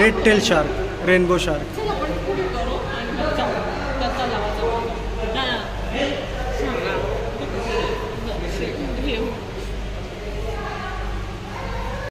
red tail shark rainbow shark